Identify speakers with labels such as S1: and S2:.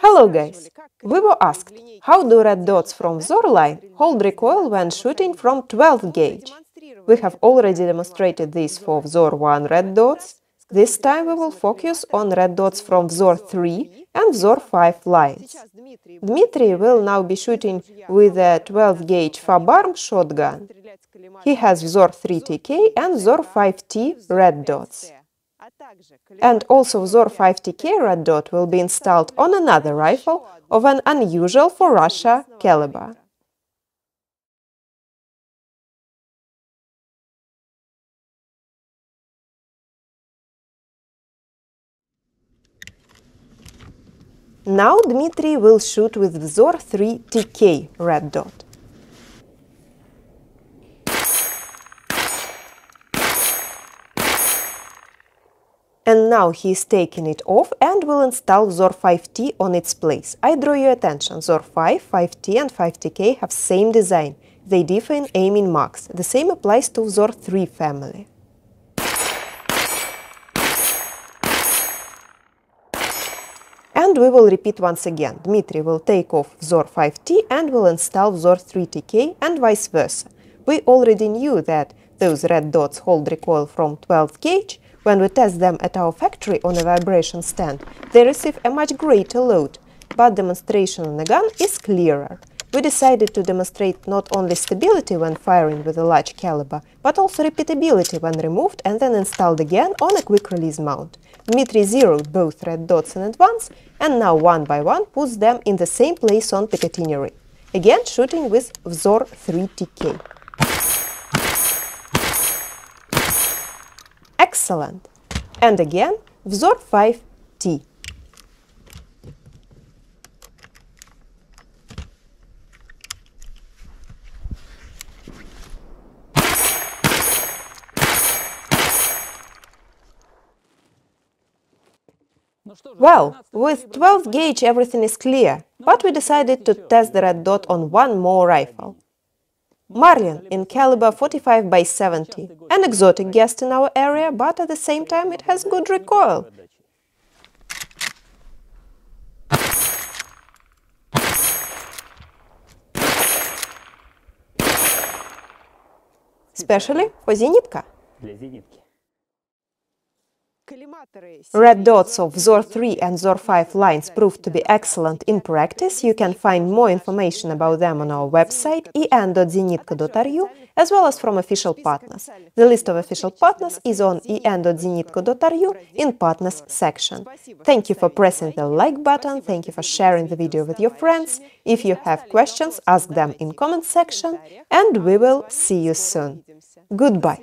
S1: Hello guys! We were asked, how do red dots from VZOR line hold recoil when shooting from 12 gauge? We have already demonstrated this for VZOR 1 red dots. This time we will focus on red dots from VZOR 3 and VZOR 5 lines. Dmitry will now be shooting with a 12 gauge FABARM shotgun. He has VZOR 3 TK and VZOR 5T red dots. And also VZOR 5TK red dot will be installed on another rifle of an unusual for Russia caliber. Now Dmitry will shoot with VZOR 3 TK red dot. And now he is taking it off and will install VZOR 5T on its place. I draw your attention, VZOR 5, 5T and 5TK have same design. They differ in aiming marks. The same applies to VZOR 3 family. And we will repeat once again. Dmitry will take off VZOR 5T and will install VZOR 3TK and vice versa. We already knew that those red dots hold recoil from 12 gauge, when we test them at our factory on a vibration stand, they receive a much greater load, but demonstration on a gun is clearer. We decided to demonstrate not only stability when firing with a large caliber, but also repeatability when removed and then installed again on a quick-release mount. Dmitry zeroed both red dots in advance and now one by one puts them in the same place on Picatinny. Again shooting with VZOR 3TK. Excellent! And again, VZOR 5T. Well, with 12 gauge everything is clear, but we decided to test the red dot on one more rifle. Marlin in caliber 45 by 70, an exotic guest in our area, but at the same time it has good recoil. Especially for Zenitco. Red dots of VZOR 3 and VZOR 5 lines proved to be excellent in practice. You can find more information about them on our website en.zenitco.ru as well as from official partners. The list of official partners is on en.zenitco.ru in partners section. Thank you for pressing the like button, thank you for sharing the video with your friends. If you have questions, ask them in comment section and we will see you soon. Goodbye.